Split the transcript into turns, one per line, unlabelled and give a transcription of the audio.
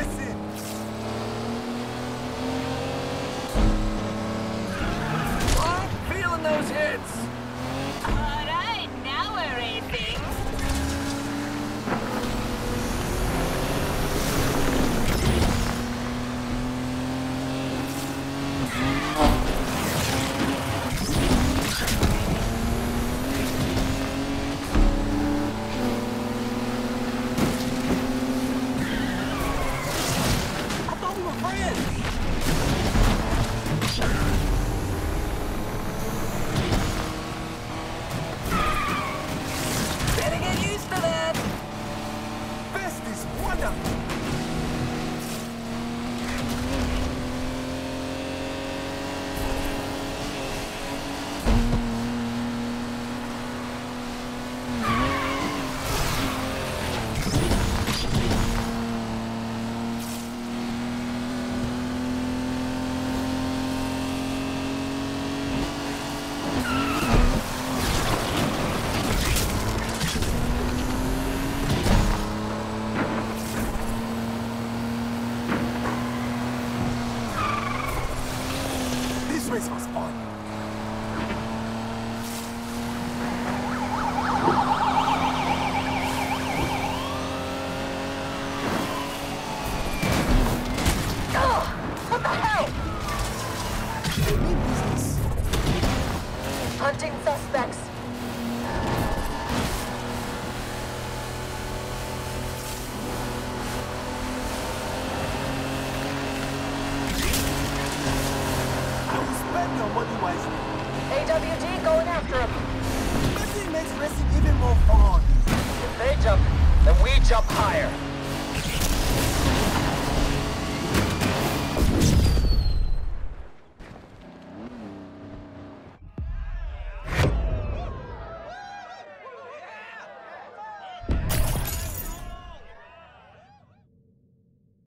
Racing.
I'm feeling those hits. Better get used to that.
Best is wonderful. Race was fun.
What the hell?
They business.
Hunting suspects.
Spend your money wisely.
AWD going after him.
Betting makes racing even more fun.
If they jump, then we jump higher.